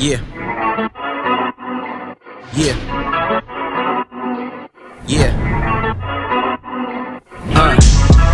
Yeah. Yeah. Yeah. Uh.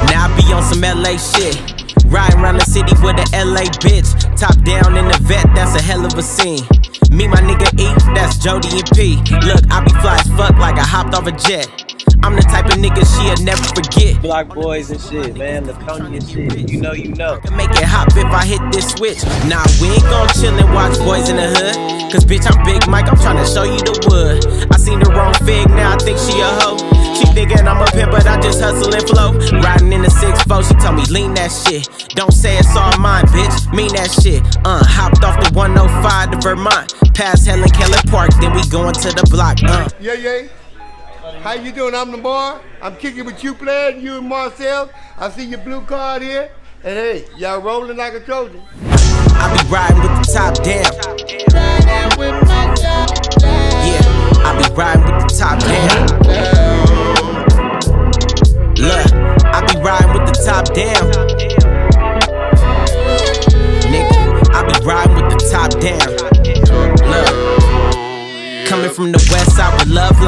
Now I be on some LA shit. Riding around the city with a LA bitch. Top down in the vet, that's a hell of a scene. Me, my nigga E, that's Jody and P. Look, I be fly as fuck like I hopped off a jet. I'm the type of nigga she'll never forget. Block boys and shit, man. Laconia shit. You know, you know. Can make it hop if I hit this switch. Nah, we ain't gon' chill and watch boys in the hood. Cause bitch, I'm Big Mike, I'm tryna show you the wood. I seen the wrong fig, now I think she a hoe. She thinkin' I'm a pimp, but I just hustle and flow. Riding in the 6 she told me lean that shit. Don't say it's all mine, bitch. Mean that shit. Uh, hopped off the 105 to Vermont. Past Helen Keller Park, then we goin' to the block. Uh. Yeah, yeah. How you doing? I'm the boy. I'm kicking with you, player, and you and Marcel. I see your blue card here. And hey, y'all rolling like a Trojan. I be riding with the top down. Yeah, I be riding with the top down.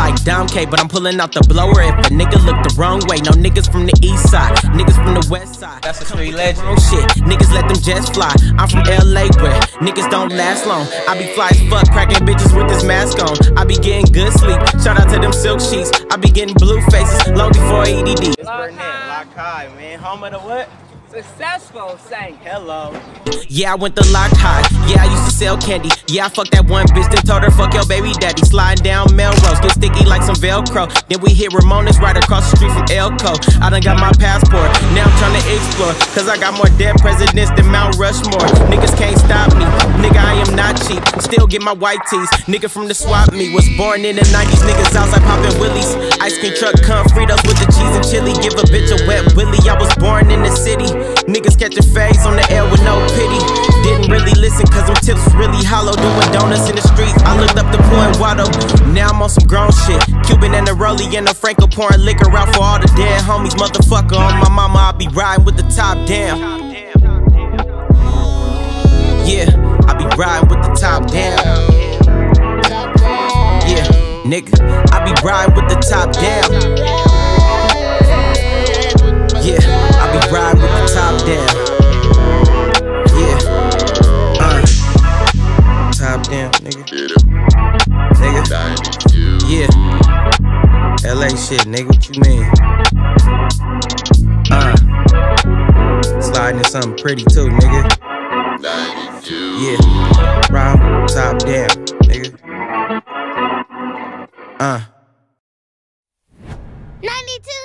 Like Dom K, but I'm pulling out the blower if a nigga look the wrong way. No niggas from the east side, niggas from the west side. That's a street legend. Oh shit, niggas let them jets fly. I'm from LA where niggas don't last long. I be fly as fuck, cracking bitches with this mask on. I be getting good sleep. Shout out to them silk sheets. I be getting blue faces long before EDD. It's Burnett, Locke High, man. Home of the what? Successful, say hello. Yeah, I went to Locke High. Yeah, I used to sell candy. Yeah, I fucked that one bitch, then told her fuck your baby daddy. Sliding down Melrose, get sticky like some Velcro. Then we hit Ramona's right across the street from Elko. I done got my passport, now I'm trying to explore. Cause I got more dead presidents than Mount Rushmore. Niggas can't stop me, nigga, I am not cheap. Still get my white tees. Nigga from the swap me was born in the 90s. Niggas outside popping willies. Ice cream truck, come Fritos with the cheese and chili. Give a bitch a wet willy. I was born in the point Now I'm on some grown shit. Cuban and the Rollie and the Franco pouring liquor out for all the dead homies. Motherfucker on my mama, I be riding with the top down. Yeah, I be riding with the top down. Yeah, nigga, I be riding with the top down. Yeah, I be riding with the top down. LA shit, nigga, what you mean? Uh, sliding in something pretty too, nigga. Yeah, riding with the top down, nigga. Uh. 92, stop playing!